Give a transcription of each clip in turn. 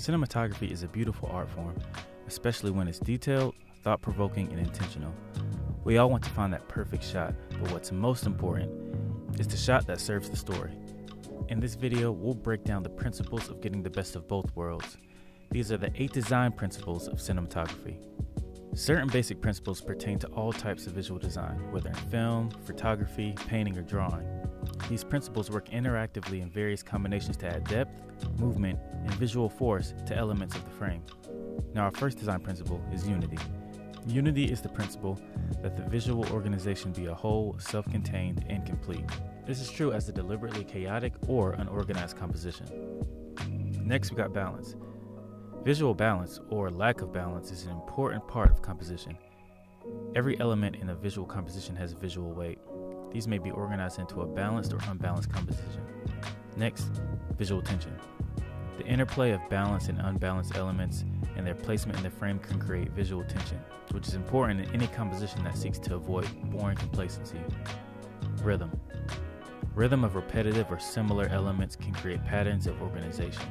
Cinematography is a beautiful art form, especially when it's detailed, thought provoking, and intentional. We all want to find that perfect shot, but what's most important is the shot that serves the story. In this video, we'll break down the principles of getting the best of both worlds. These are the eight design principles of cinematography. Certain basic principles pertain to all types of visual design, whether in film, photography, painting, or drawing. These principles work interactively in various combinations to add depth, movement, and visual force to elements of the frame. Now, our first design principle is unity. Unity is the principle that the visual organization be a whole, self contained, and complete. This is true as a deliberately chaotic or unorganized composition. Next, we got balance. Visual balance, or lack of balance, is an important part of composition. Every element in a visual composition has visual weight. These may be organized into a balanced or unbalanced composition. Next, visual tension. The interplay of balanced and unbalanced elements and their placement in the frame can create visual tension, which is important in any composition that seeks to avoid boring complacency. Rhythm. Rhythm of repetitive or similar elements can create patterns of organization.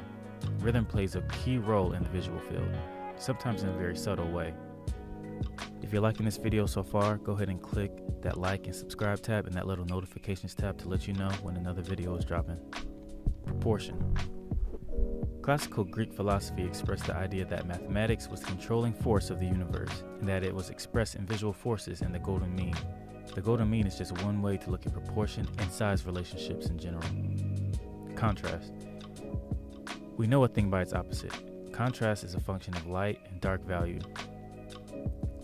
Rhythm plays a key role in the visual field, sometimes in a very subtle way. If you're liking this video so far, go ahead and click that like and subscribe tab and that little notifications tab to let you know when another video is dropping. Proportion. Classical Greek philosophy expressed the idea that mathematics was the controlling force of the universe and that it was expressed in visual forces and the golden mean. The golden mean is just one way to look at proportion and size relationships in general. Contrast. We know a thing by its opposite. Contrast is a function of light and dark value,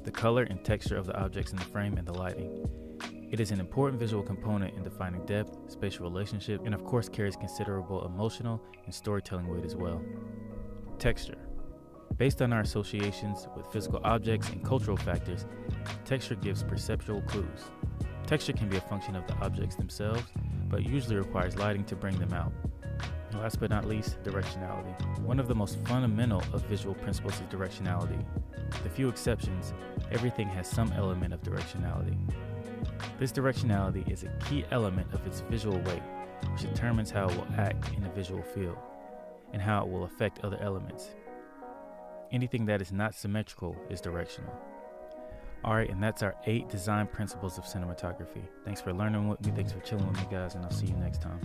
the color and texture of the objects in the frame and the lighting. It is an important visual component in defining depth, spatial relationship, and of course carries considerable emotional and storytelling weight as well. Texture. Based on our associations with physical objects and cultural factors, texture gives perceptual clues. Texture can be a function of the objects themselves, but usually requires lighting to bring them out. Last but not least, directionality. One of the most fundamental of visual principles is directionality. With a few exceptions, everything has some element of directionality. This directionality is a key element of its visual weight, which determines how it will act in a visual field and how it will affect other elements. Anything that is not symmetrical is directional. Alright, and that's our eight design principles of cinematography. Thanks for learning with me, thanks for chilling with me, guys, and I'll see you next time.